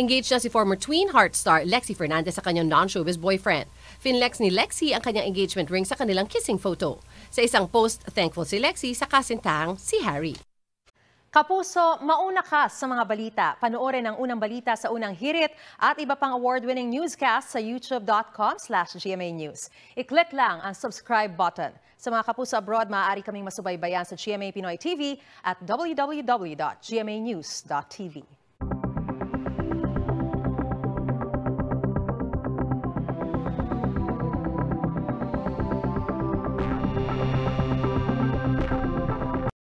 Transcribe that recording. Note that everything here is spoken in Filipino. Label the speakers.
Speaker 1: Engaged na si former Twin Heart star Lexi Fernandez sa kanyang non-showbiz boyfriend. Finlex ni Lexi ang kanyang engagement ring sa kanilang kissing photo. Sa isang post, thankful si Lexi sa kasintahang si Harry.
Speaker 2: Kapuso, mauna ka sa mga balita. Panoorin ang unang balita sa unang hirit at iba pang award-winning newscast sa youtube.com slash GMA News. I-click lang ang subscribe button. Sa mga kapuso abroad, maaari kaming masubaybayan sa GMA Pinoy TV at www.gmanews.tv.